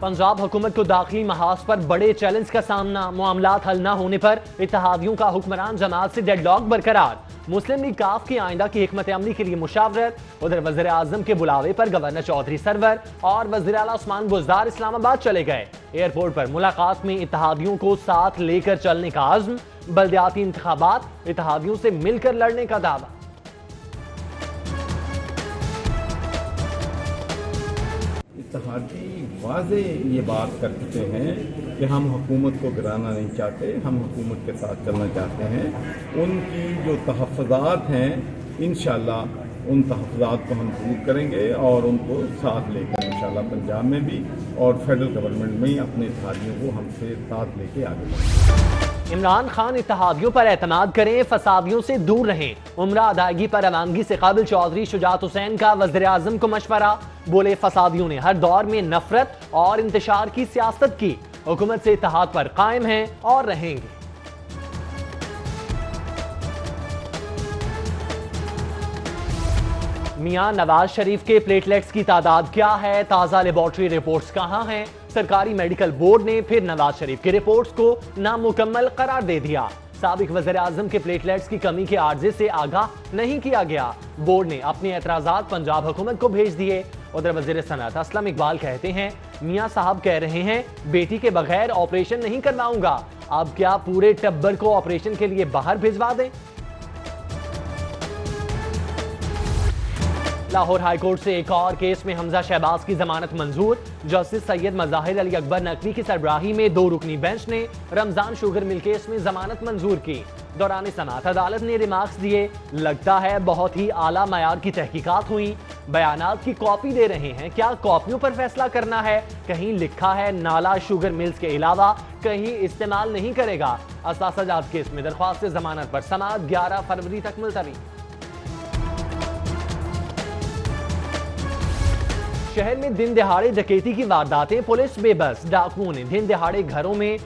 پنجاب حکومت کو داخلی محاذ پر بڑے چیلنج کا سامنا، معاملات حل نہ ہونے پر اتحادیوں کا حکمران جماعت سے ڈیڈ لاک برقرار۔ مسلم لیگ کاف کی آئندہ کی حکمت عملی کے لیے مشاورت، ادھر وزیر اعظم کے بلاوے پر گورنر چودھری سرور اور وزیر اعلیٰ عثمان بزدار اسلام آباد چلے گئے۔ ایئرپورٹ پر ملاقات میں اتحادیوں کو ساتھ لے کر چلنے کا عزم، بلدیاتی انتخابات اتحادیوں سے مل کر لڑنے کا دعویٰ۔ اتحادی واضح یہ بات کر چکے ہیں کہ ہم حکومت کو گرانا نہیں چاہتے، ہم حکومت کے ساتھ چلنا چاہتے ہیں۔ ان کی جو تحفظات ہیں، انشاءاللہ ان تحفظات کو ہم دور کریں گے اور ان کو ساتھ لے کر انشاءاللہ پنجاب میں بھی اور فیڈرل گورنمنٹ میں اپنے ساتھیوں کو ہم سے ساتھ لے کے آگے بڑھیں۔ گے عمران خان اتحادیوں پر اعتماد کریں، فسادیوں سے دور رہیں۔ عمرہ ادائیگی پر روانگی سے قابل چودھری شجاعت حسین کا وزیر اعظم کو مشورہ۔ بولے، فسادیوں نے ہر دور میں نفرت اور انتشار کی سیاست کی۔ حکومت سے اتحاد پر قائم ہیں اور رہیں گے۔ میاں نواز شریف کے پلیٹلیٹس کی تعداد کیا ہے؟ تازہ لیبارٹری رپورٹس کہاں ہیں؟ سرکاری میڈیکل بورڈ نے پھر نواز شریف کے رپورٹس کو نامکمل قرار دے دیا۔ سابق وزیر اعظم کے پلیٹلیٹس کی کمی کے عارضے سے آگاہ نہیں کیا گیا۔ بورڈ نے اپنے اعتراضات پنجاب حکومت کو بھیج دیے۔ ادھر وزیر صنعت اسلم اقبال کہتے ہیں، میاں صاحب کہہ رہے ہیں، بیٹی کے بغیر آپریشن نہیں کرواؤں گا۔ اب کیا پورے ٹبر کو آپریشن کے لیے باہر بھیجوا دیں؟ لاہور ہائی کورٹ سے ایک اور کیس میں حمزہ شہباز کی ضمانت منظور۔ جسٹس سید مظاہر علی اکبر نقوی کی سربراہی میں دو رکنی بینچ نے رمضان شوگر مل کیس میں ضمانت منظور کی۔ دوران سماعت عدالت نے ریمارکس دیے۔ لگتا ہے بہت ہی اعلیٰ معیار کی تحقیقات ہوئی بیانات کی کاپی دے رہے ہیں۔ کیا کاپیوں پر فیصلہ کرنا ہے؟ کہیں لکھا ہے نالا شوگر ملز کے علاوہ کہیں استعمال نہیں کرے گا۔ اساسہ جات کیس میں درخواست ضمانت پر سماعت۔ گیارہ فروری تک ملتوی۔ شہر میں دن دہاڑے ڈکیتی کی وارداتیں پولیس بے بس ڈاکوؤں نے دن دہاڑے گھروں میں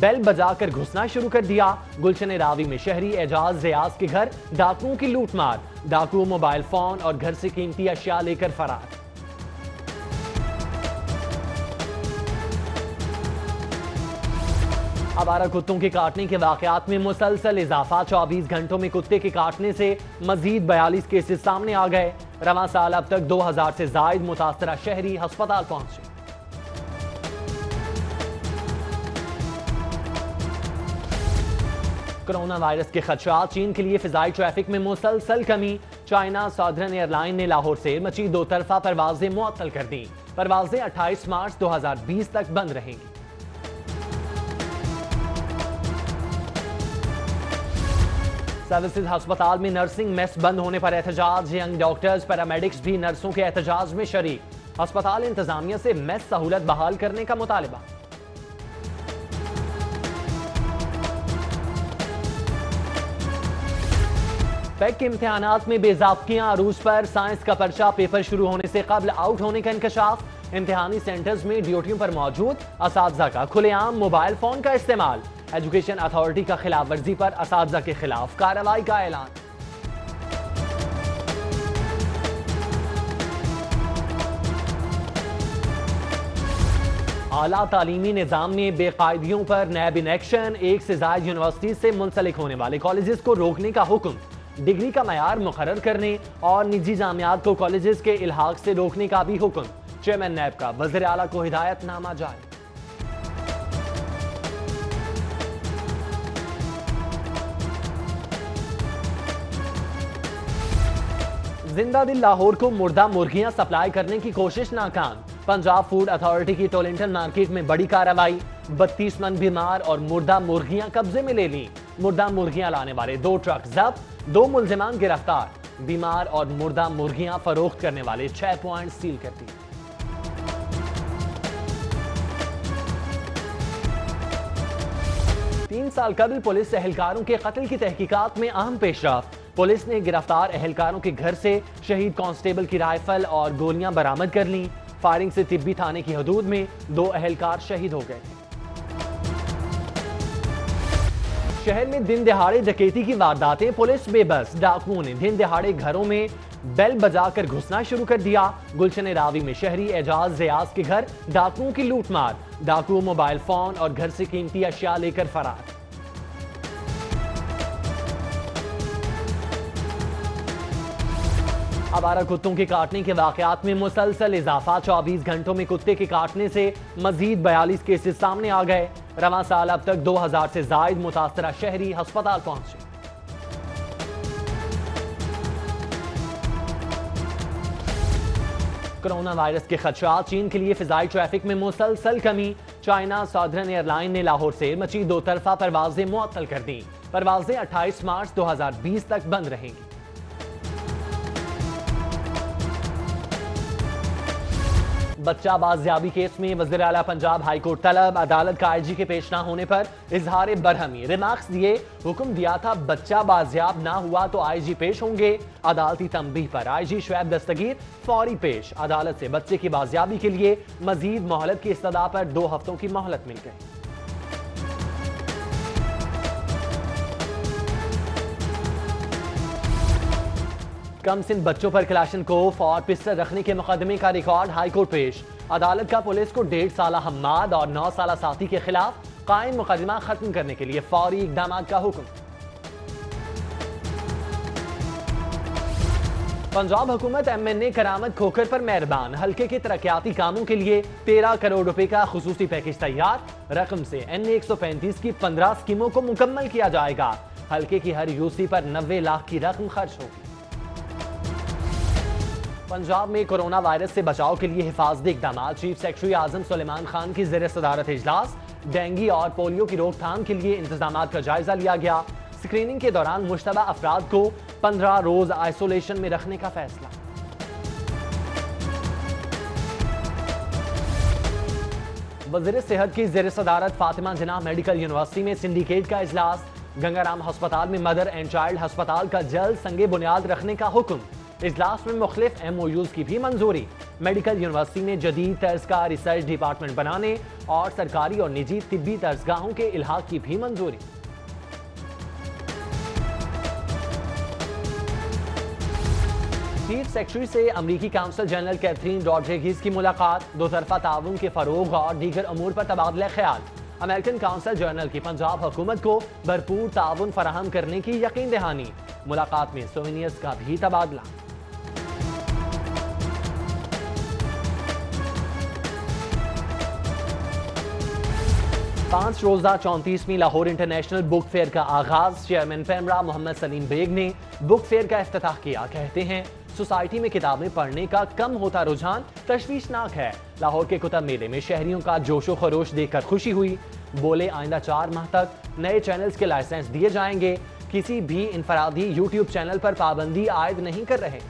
بیل بجا کر گھسنا شروع کر دیا۔ گلشن راوی میں شہری اعجاز ریاض کے گھر ڈاکوؤں کی لوٹ مار۔ ڈاکو موبائل فون اور گھر سے قیمتی اشیاء لے کر فرار۔ ابارہ کتوں کے کاٹنے کے واقعات میں مسلسل اضافہ۔ چوبیس گھنٹوں میں کتے کے کاٹنے سے مزید بیالیس کیسز سامنے آ گئے۔ رواں سال اب تک دو ہزار سے زائد متاثرہ شہری ہسپتال پہنچے۔ کرونا وائرس کے خدشات چین کے لیے فضائی ٹریفک میں مسلسل کمی۔ چائنا سادرن ایئر لائن نے لاہور سے مچی دو طرفہ پروازیں معطل کر دیں۔ پروازیں اٹھائیس مارچ دو ہزار بیس تک بند رہیں گی۔ سروسز ہسپتال میں نرسنگ میس بند ہونے پر احتجاج، ینگ ڈاکٹرز، پیرامیڈکس بھی نرسوں کے احتجاج میں شریک۔ ہسپتال انتظامیہ سے میس سہولت بحال کرنے کا مطالبہ۔ پیک کے امتحانات میں بے ضابطیاں، عروج پر سائنس کا پرچہ پیپر شروع ہونے سے قبل آؤٹ ہونے کا انکشاف۔ امتحانی سینٹرز میں ڈیوٹیوں پر موجود، اساتذہ کا کھلے عام موبائل فون کا استعمال۔ ایجوکیشن اتھارٹی کا خلاف ورزی پر اساتذہ کے خلاف کارروائی کا اعلان۔ اعلیٰ تعلیمی نظام میں بے قائدیوں پر نیب انیکشن ایک سے زائد یونیورسٹی سے منسلک ہونے والے کالجز کو روکنے کا حکم۔ ڈگری کا معیار مقرر کرنے اور نجی جامعات کو کالجز کے الحاق سے روکنے کا بھی حکم۔ چیئرمین نیب کا وزیر اعلیٰ کو ہدایت نامہ جاری۔ زندہ دل لاہور کو مردہ مرغیاں سپلائی کرنے کی کوشش ناکام۔ پنجاب فوڈ اتھارٹی کی ٹولنٹن مارکیٹ میں بڑی کارروائی۔ بتیس من بیمار اور مردہ مرغیاں قبضے میں لے لی مردہ مرغیاں لانے والے دو ٹرک ضبط، دو ملزمان گرفتار۔ بیمار اور مردہ مرغیاں فروخت کرنے والے چھ پوائنٹ سیل کر دی تین سال قبل پولیس اہلکاروں کے قتل کی تحقیقات میں اہم پیش رفت۔ پولیس نے گرفتار اہلکاروں کے گھر سے شہید کانسٹیبل کی رائفل اور گولیاں برامد کر لیں۔ فائرنگ سے طبی تھانے کی حدود میں دو اہلکار شہید ہو گئے۔ شہر میں دن دہاڑے ڈکیتی کی وارداتیں پولیس بے بس۔ ڈاکوؤں نے دن دہاڑے گھروں میں بیل بجا کر گھسنا شروع کر دیا۔ گلشن راوی میں شہری اعجاز ریاض کے گھر ڈاکوؤں کی لوٹ مار۔ ڈاکو موبائل فون اور گھر سے قیمتی اشیاء لے کر فرار۔ آوارہ کتوں کے کاٹنے کے واقعات میں مسلسل اضافہ، چوبیس گھنٹوں میں کتے کے کاٹنے سے مزید بیالیس کیسز سامنے آ گئے۔ رواں سال اب تک دو ہزار سے زائد متاثرہ شہری ہسپتال پہنچے۔ کرونا وائرس کے خدشات چین کے لیے فضائی ٹریفک میں مسلسل کمی۔ چائنا سادرن ایئر لائن نے لاہور سے مچی دو طرفہ پروازیں معطل کر دیں۔ پروازیں اٹھائیس مارچ دو ہزار بیس تک بند رہیں گی۔ بچہ بازیابی کیس میں وزیر اعلیٰ پنجاب ہائی کورٹ طلب، عدالت کا آئی جی کے پیش نہ ہونے پر اظہار برہمی۔ ریمارکس دیے، حکم دیا تھا بچہ بازیاب نہ ہوا تو آئی جی پیش ہوں گے۔ عدالتی تنبیہ پر آئی جی شعیب دستگیر فوری پیش۔ عدالت سے بچے کی بازیابی کے لیے مزید مہلت کی استدعا پر دو ہفتوں کی مہلت مل گئی۔ کم سن بچوں پر کلاشن کوف اور پسٹل رکھنے کے مقدمے کا ریکارڈ ہائی کورٹ پیش۔ عدالت کا پولیس کو ڈیڑھ سالہ حماد اور نو سالہ ساتھی کے خلاف قائم مقدمہ ختم کرنے کے لیے فوری اقدامات کا حکم۔ پنجاب حکومت ایم این اے کرامت کھوکر پر مہربان حلقے کے ترقیاتی کاموں کے لیے تیرہ کروڑ روپے کا خصوصی پیکج تیار۔ رقم سے این اے ایک سو پینتیس کی پندرہ سکیموں کو مکمل کیا جائے گا۔ حلقے کی ہر یوسی پر نوے لاکھ کی رقم خرچ ہوگی۔ پنجاب میں کرونا وائرس سے بچاؤ کے لیے حفاظتی اقدامات، چیف سیکرٹری اعظم سلیمان خان کی زیر صدارت اجلاس، ڈینگی اور پولیو کی روک تھام کے لیے انتظامات کا جائزہ لیا گیا۔ سکریننگ کے دوران مشتبہ افراد کو پندرہ روز آئسولیشن میں رکھنے کا فیصلہ۔ وزیر صحت کی زیر صدارت فاطمہ جناح میڈیکل یونیورسٹی میں سنڈیکیٹ کا اجلاس۔ گنگا رام ہسپتال میں مدر اینڈ چائلڈ ہسپتال کا جلد سنگ بنیاد رکھنے کا حکم۔ اجلاس میں مختلف ایم او یوز کی بھی منظوری۔ میڈیکل یونیورسٹی میں جدید طرز کا ریسرچ ڈپارٹمنٹ بنانے اور سرکاری اور نجی طبی طرزگاہوں کے الحاق کی بھی منظوری۔ چیف سیکرٹری سے امریکی کاؤنسل جنرل کیتھرین ڈاڈریگیز کی ملاقات۔ دو طرفہ تعاون کے فروغ اور دیگر امور پر تبادلہ خیال۔ امریکن کاؤنسل جنرل کی پنجاب حکومت کو بھرپور تعاون فراہم کرنے کی یقین دہانی۔ ملاقات میں سوینئرز کا بھی تبادلہ۔ پانچ روزہ چونتیسویں لاہور انٹرنیشنل بک فیئر کا آغاز چیئرمین پیمرا محمد سلیم بیگ نے بک فیئر کا افتتاح کیا۔ کہتے ہیں، سوسائٹی میں کتابیں پڑھنے کا کم ہوتا رجحان تشویشناک ہے۔ لاہور کے کتب میلے میں شہریوں کا جوش و خروش دیکھ کر خوشی ہوئی۔ بولے آئندہ چار ماہ تک نئے چینلز کے لائسنس دیے جائیں گے۔ کسی بھی انفرادی یوٹیوب چینل پر پابندی عائد نہیں کر رہے۔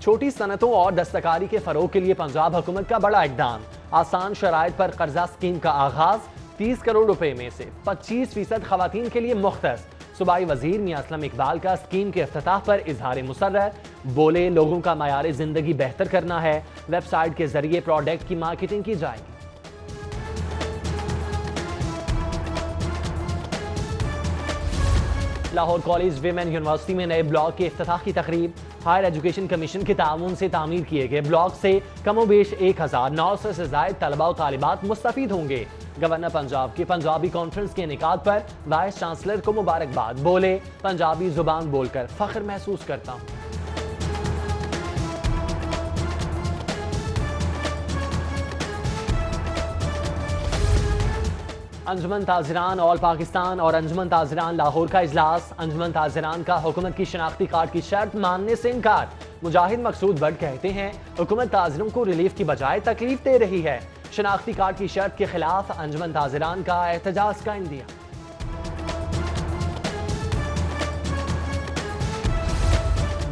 چھوٹی صنعتوں اور دستکاری کے فروغ کے لیے پنجاب حکومت کا بڑا اقدام۔ آسان شرائط پر قرضہ سکیم کا آغاز، تیس کروڑ روپے میں سے پچیس فیصد خواتین کے لیے مختص۔ صوبائی وزیر میاں اسلم اقبال کا سکیم کے افتتاح پر اظہار مسرت بولے، لوگوں کا معیار زندگی بہتر کرنا ہے۔ ویب سائٹ کے ذریعے پروڈکٹ کی مارکیٹنگ کی جائے گی۔ لاہور کالج ویمن یونیورسٹی میں نئے بلاک کے افتتاح کی تقریب۔ ہائر ایجوکیشن کمیشن کے تعاون سے تعمیر کیے گئے بلاک سے کم و بیش ایک ہزار نو سو سے زائد طلبہ و طالبات مستفید ہوں گے۔ گورنر پنجاب کی پنجابی کانفرنس کے انعقاد پر وائس چانسلر کو مبارکباد بولے۔ پنجابی زبان بول کر فخر محسوس کرتا ہوں۔ انجمن تاجران آل پاکستان اور انجمن تاجران لاہور کا اجلاس۔ انجمن تاجران کا حکومت کی شناختی کارڈ کی شرط ماننے سے انکار۔ مجاہد مقصود بٹ کہتے ہیں، حکومت تاجروں کو ریلیف کی بجائے تکلیف دے رہی ہے۔ شناختی کارڈ کی شرط کے خلاف انجمن تاجران کا احتجاج کا اندیا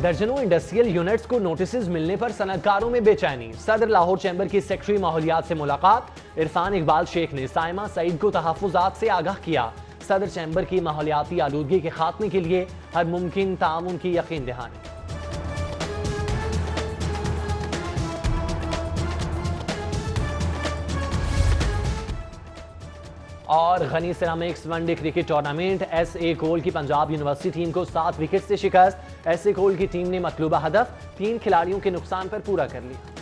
درجنوں انڈسٹریل یونٹس کو نوٹسز ملنے پر صنعتکاروں میں بے چینی۔ صدر لاہور چیمبر کی سیکٹری ماحولیات سے ملاقات۔ عرفان اقبال شیخ نے سائمہ سعید کو تحفظات سے آگاہ کیا۔ صدر چیمبر کی ماحولیاتی آلودگی کے خاتمے کے لیے ہر ممکن تعاون کی یقین دہانی۔ اور Ghani ceramics one day cricket tournament, S A کول کی پنجاب یونیورسٹی ٹیم کو سات وکٹ سے شکست، ایس اے کول کی ٹیم نے مطلوبہ ہدف، تین کھلاڑیوں کے نقصان پر پورا کر لیا۔